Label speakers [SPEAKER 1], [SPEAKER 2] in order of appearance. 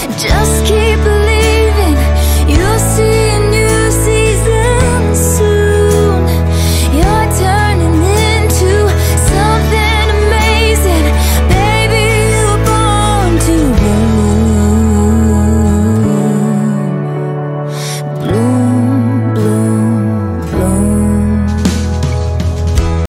[SPEAKER 1] Just keep